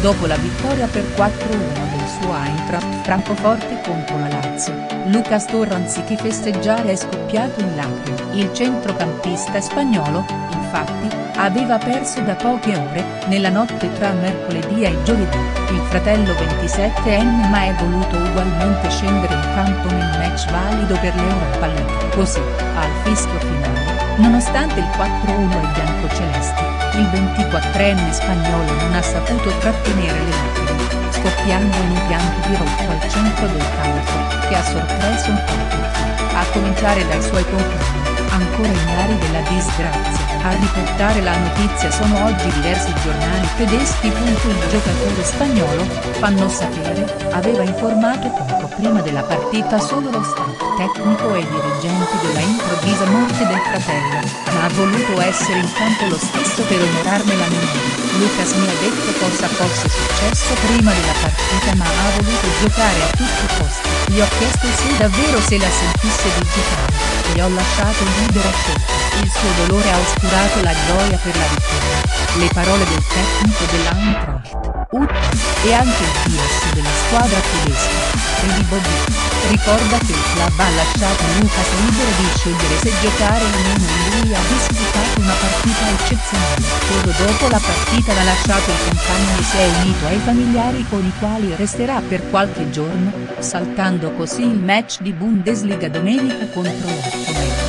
Dopo la vittoria per 4-1 del suo Eintracht Francoforte contro la Lazio, Lucas Torre anziché festeggiare è scoppiato in lacrime. Il centrocampista spagnolo, infatti, aveva perso da poche ore, nella notte tra mercoledì e giovedì, il fratello 27enne ma è voluto ugualmente scendere in campo nel match valido per l'Europa League. Così, al fischio finale, nonostante il 4-1 ai biancocelesti, il 24enne spagnolo non ha saputo trattenere le lacrime, scoppiando in un pianto dirotto al centro del campo, che ha sorpreso un po' tutti, a cominciare dai suoi compagni ancora ignari della disgrazia. A riportare la notizia sono oggi diversi giornali tedeschi. Il giocatore spagnolo, fanno sapere, aveva informato poco prima della partita solo lo staff tecnico e i dirigenti della improvvisa morte del fratello, ma ha voluto essere in campo lo stesso per onorarne la memoria. Lucas mi ha detto cosa fosse successo prima della partita ma ha voluto giocare a tutti i costi. Gli ho chiesto se davvero se la sentisse di giocare gli ho lasciato libera scelta, il suo dolore ha oscurato la gioia per la vittoria. Le parole del tecnico dell'Eintracht, Utti, e anche il PS della squadra tedesca, Freddy Bobby, ricorda che il club ha lasciato Lucas libero di scegliere se giocare o meno e lui ha disputato una partita eccezionale. Solo dopo la partita l'ha lasciato il compagno e si è unito ai familiari con i quali resterà per qualche giorno, saltando così il match di Bundesliga domenica contro l'Ottomel.